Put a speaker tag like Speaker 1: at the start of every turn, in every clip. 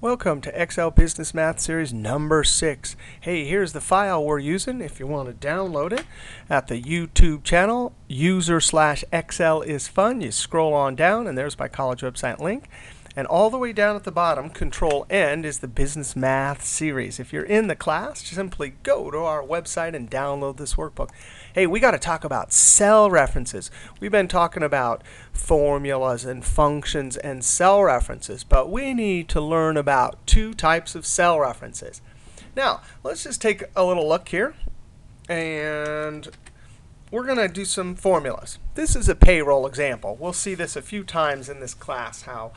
Speaker 1: Welcome to Excel Business Math Series number 6. Hey, here's the file we're using if you want to download it at the YouTube channel, user slash Excel is fun. You scroll on down and there's my college website link. And all the way down at the bottom, Control End, is the Business Math series. If you're in the class, simply go to our website and download this workbook. Hey, we got to talk about cell references. We've been talking about formulas and functions and cell references, but we need to learn about two types of cell references. Now, let's just take a little look here. And we're going to do some formulas. This is a payroll example. We'll see this a few times in this class, how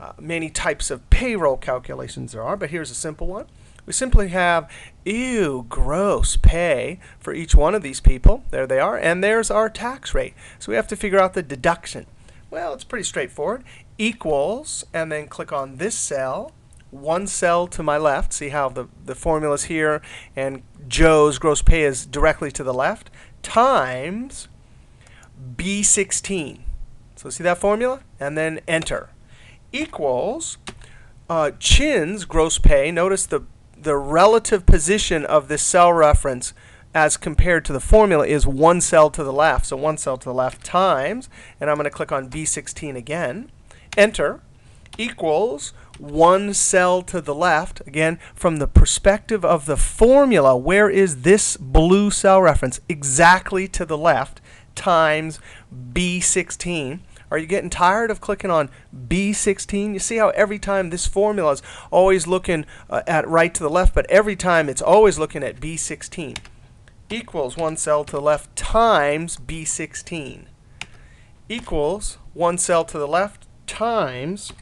Speaker 1: uh, many types of payroll calculations there are, but here's a simple one. We simply have ew gross pay for each one of these people. There they are. And there's our tax rate. So we have to figure out the deduction. Well, it's pretty straightforward. Equals, and then click on this cell. One cell to my left. See how the, the formula is here, and Joe's gross pay is directly to the left, times B16. So see that formula? And then enter equals uh, Chin's gross pay. Notice the, the relative position of this cell reference as compared to the formula is one cell to the left. So one cell to the left times, and I'm going to click on B16 again. Enter equals one cell to the left. Again, from the perspective of the formula, where is this blue cell reference? Exactly to the left times B16. Are you getting tired of clicking on B16? You see how every time this formula is always looking uh, at right to the left, but every time it's always looking at B16 equals one cell to the left times B16 equals one cell to the left times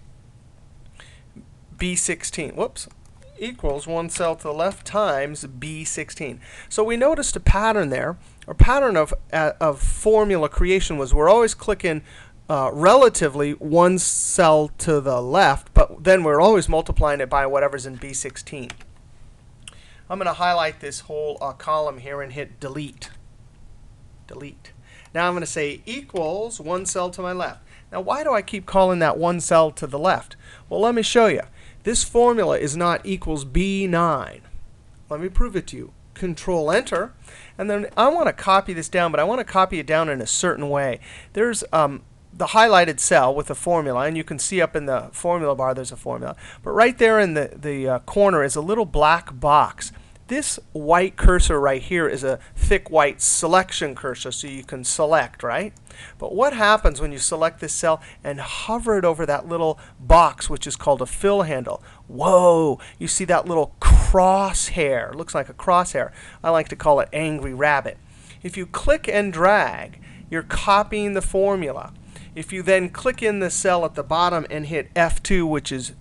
Speaker 1: B16. Whoops. Equals one cell to the left times B16. So we noticed a pattern there. Our pattern of, uh, of formula creation was we're always clicking uh, relatively one cell to the left, but then we're always multiplying it by whatever's in B16. I'm going to highlight this whole uh, column here and hit delete. Delete. Now I'm going to say equals one cell to my left. Now why do I keep calling that one cell to the left? Well, let me show you. This formula is not equals B9. Let me prove it to you. Control Enter. And then I want to copy this down, but I want to copy it down in a certain way. There's um, the highlighted cell with a formula, and you can see up in the formula bar there's a formula. But right there in the, the uh, corner is a little black box. This white cursor right here is a thick white selection cursor, so you can select, right? But what happens when you select this cell and hover it over that little box, which is called a fill handle? Whoa, you see that little crosshair. looks like a crosshair. I like to call it angry rabbit. If you click and drag, you're copying the formula. If you then click in the cell at the bottom and hit F2, which is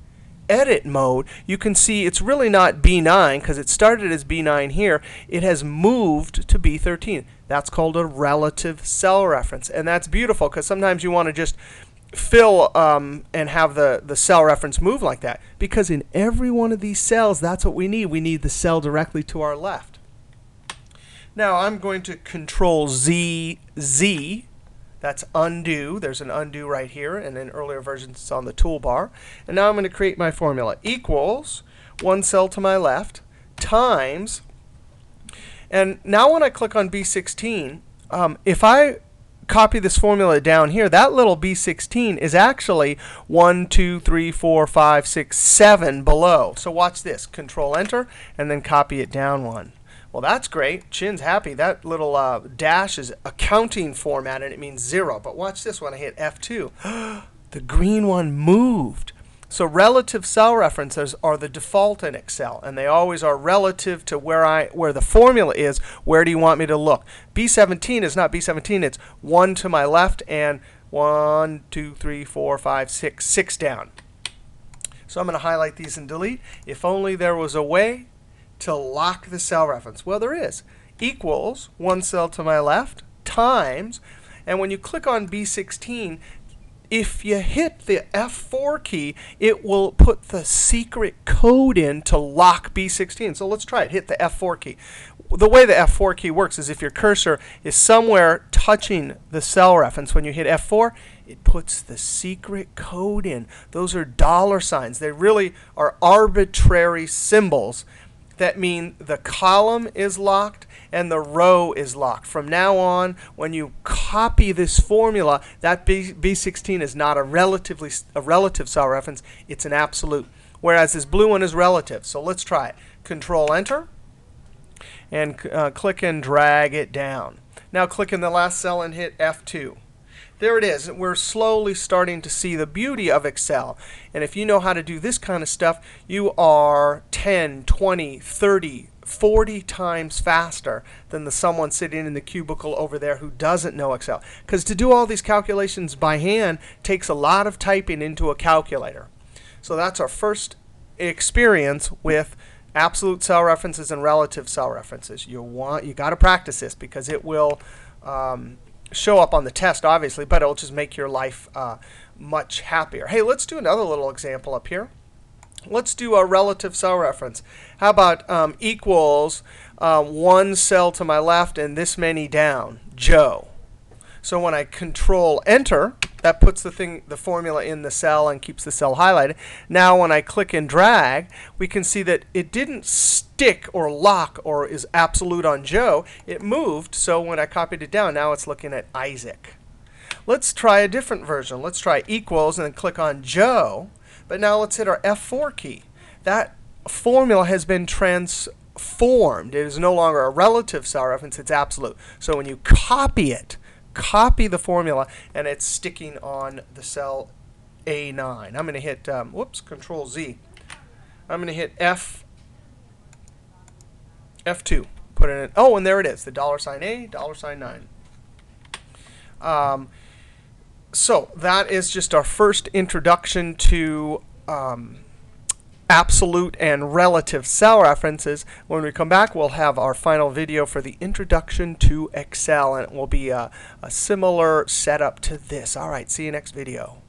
Speaker 1: edit mode, you can see it's really not B9 because it started as B9 here. It has moved to B13. That's called a relative cell reference. And that's beautiful because sometimes you want to just fill um, and have the, the cell reference move like that. Because in every one of these cells, that's what we need. We need the cell directly to our left. Now I'm going to control Z, Z that's undo. There's an undo right here. And in earlier versions, it's on the toolbar. And now I'm going to create my formula. Equals one cell to my left times. And now when I click on B16, um, if I copy this formula down here, that little B16 is actually 1, 2, 3, 4, 5, 6, 7 below. So watch this. Control Enter, and then copy it down one. Well, that's great. Chin's happy. That little uh, dash is accounting format, and it means 0. But watch this when I hit F2. the green one moved. So relative cell references are the default in Excel, and they always are relative to where I where the formula is. Where do you want me to look? B17 is not B17. It's 1 to my left and 1, 2, 3, 4, 5, 6, 6 down. So I'm going to highlight these and delete. If only there was a way to lock the cell reference? Well, there is. Equals one cell to my left times. And when you click on B16, if you hit the F4 key, it will put the secret code in to lock B16. So let's try it. Hit the F4 key. The way the F4 key works is if your cursor is somewhere touching the cell reference when you hit F4, it puts the secret code in. Those are dollar signs. They really are arbitrary symbols that mean the column is locked and the row is locked. From now on, when you copy this formula, that B, B16 is not a relatively a relative cell reference, it's an absolute. Whereas this blue one is relative. So let's try it. Control Enter and uh, click and drag it down. Now click in the last cell and hit F2. There it is. We're slowly starting to see the beauty of Excel. And if you know how to do this kind of stuff, you are 10, 20, 30, 40 times faster than the someone sitting in the cubicle over there who doesn't know Excel. Because to do all these calculations by hand takes a lot of typing into a calculator. So that's our first experience with absolute cell references and relative cell references. You want you got to practice this because it will um, show up on the test, obviously, but it'll just make your life uh, much happier. Hey, let's do another little example up here. Let's do a relative cell reference. How about um, equals uh, one cell to my left and this many down, Joe. So when I control enter, that puts the thing, the formula in the cell and keeps the cell highlighted. Now when I click and drag, we can see that it didn't stick or lock or is absolute on Joe. It moved. So when I copied it down, now it's looking at Isaac. Let's try a different version. Let's try equals and then click on Joe. But now let's hit our F4 key. That formula has been transformed. It is no longer a relative cell reference. It's absolute. So when you copy it, copy the formula, and it's sticking on the cell A9. I'm going to hit, um, whoops, Control Z. I'm going to hit F, F2. Put it in. Oh, and there it is, the dollar sign A, dollar sign 9. Um, so that is just our first introduction to um, absolute and relative cell references. When we come back, we'll have our final video for the introduction to Excel, and it will be a, a similar setup to this. All right, see you next video.